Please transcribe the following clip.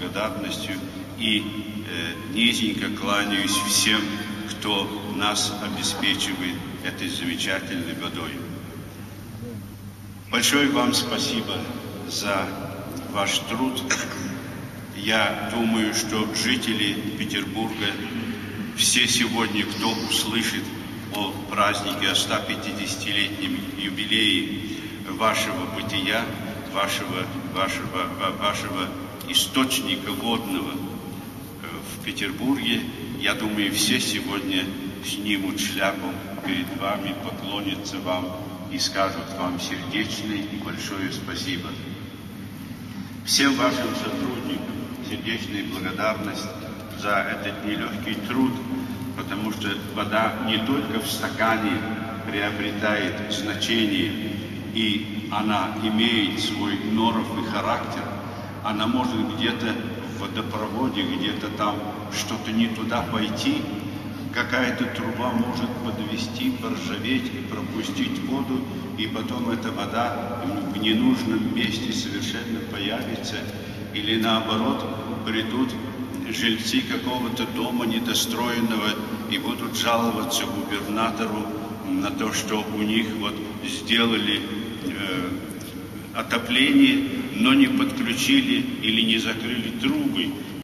благодарностью и э, низенько кланяюсь всем, кто нас обеспечивает этой замечательной водой. Большое вам спасибо за ваш труд. Я думаю, что жители Петербурга, все сегодня, кто услышит о празднике, о 150-летнем юбилее вашего бытия, вашего, вашего, вашего источника водного э, в Петербурге, я думаю, все сегодня снимут шляпу перед вами, поклонятся вам и скажут вам сердечное и большое спасибо. Всем вашим сотрудникам сердечная благодарность за этот нелегкий труд, потому что вода не только в стакане приобретает значение, и она имеет свой норовый характер, она может где-то в водопроводе, где-то там что-то не туда пойти, какая-то труба может подвести, поржаветь и пропустить воду, и потом эта вода в ненужном месте совершенно появится, или наоборот придут жильцы какого-то дома недостроенного и будут жаловаться губернатору на то, что у них вот сделали э, отопление, но не подключили или не закрыли трубы.